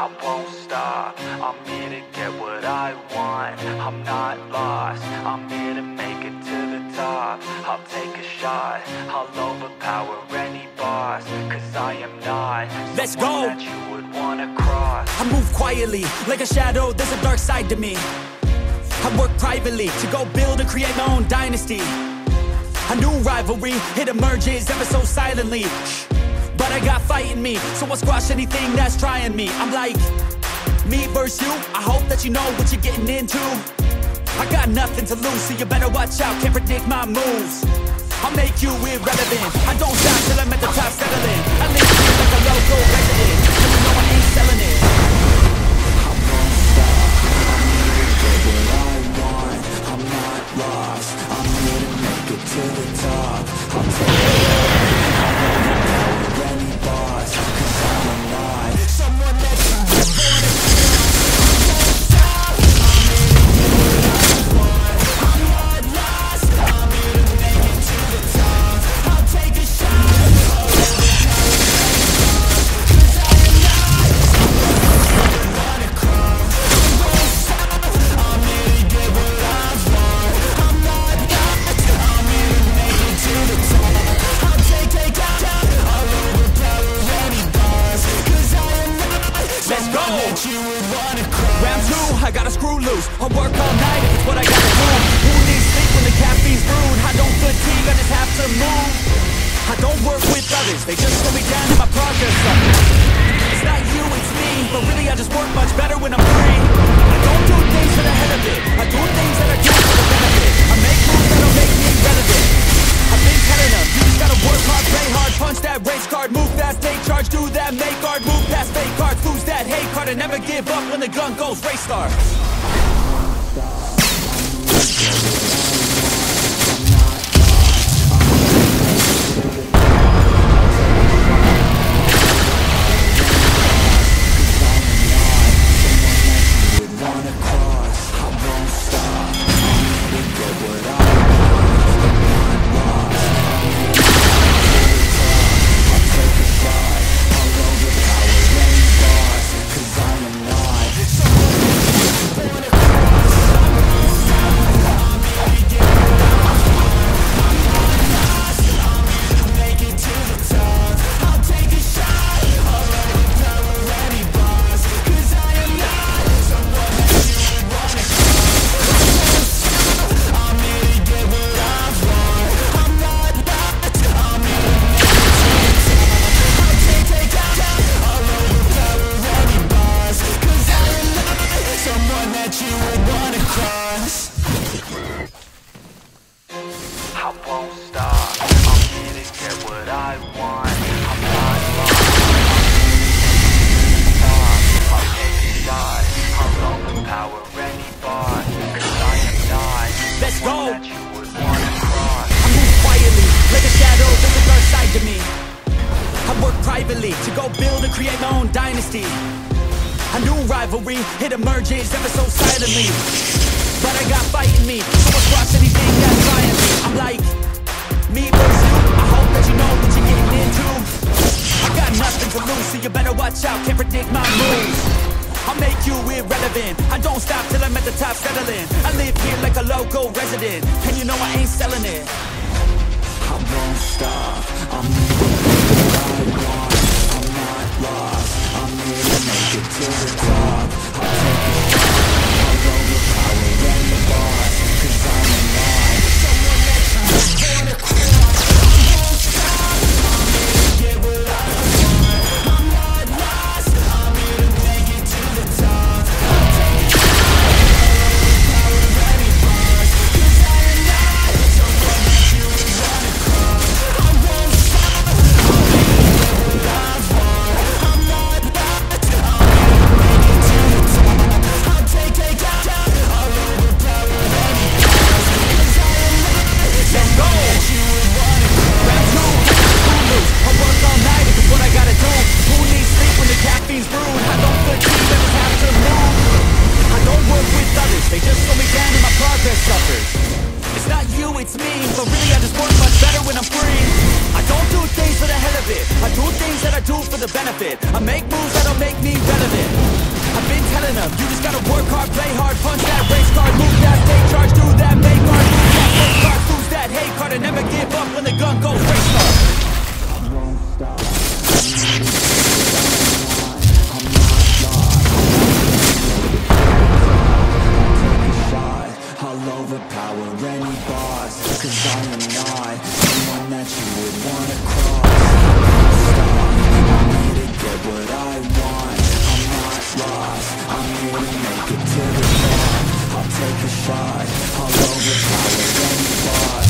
I won't stop. I'm here to get what I want. I'm not lost. I'm here to make it to the top. I'll take a shot. I'll overpower any boss. Cause I am not Let's go. that you would wanna cross. I move quietly, like a shadow, there's a dark side to me. I work privately to go build and create my own dynasty. A new rivalry, it emerges ever so silently. Shh. I got fight in me, so I'll squash anything that's trying me. I'm like, me versus you, I hope that you know what you're getting into. I got nothing to lose, so you better watch out, can't predict my moves. I'll make you irrelevant. I don't stop till I'm at the top settling. I live like a local resident, you know I ain't selling it. I work all night if it's what I gotta do. Who needs sleep when the caffeine's brewed? I don't fatigue, I just have to move. I don't work with others, they just slow me down and my progress suffers. It's not you, it's me, but really I just work much better when I'm free. I don't do things for the hell of it, I do things that I do for the benefit. I make moves that'll make me relevant. I've been telling them, you just gotta work hard, play hard, punch that race card, move fast, take charge, do that, make art, move past fake cards, lose that hate card, and never give up when the gun goes, race starts. I I want. I'm not lost. I'm here to stop. I'll take a shot. I'll overpower any boss. Cause I am not Let's go. that you would wanna cross. I move quietly, like a shadow, there's a dark side to me. I work privately to go build and create my own dynasty. A new rivalry, it emerges ever so silently. But I got fight in me, to lose, so you better watch out, can't predict my moves. I'll make you irrelevant. I don't stop till I'm at the top settling. I live here like a local resident, and you know I ain't selling it. I won't stop. I'm moving I want. I do for the benefit. I make moves that'll make me relevant. I've been telling them You just gotta work hard, play hard, punch that race card Move that, take charge, do that, make art Move that, take card, lose that hate card And never give up when the gun goes race start won't stop. Overpower any boss. Cause I am not someone that you would wanna cross. Make it to the. I'll take a shot. I'll overpower any boss.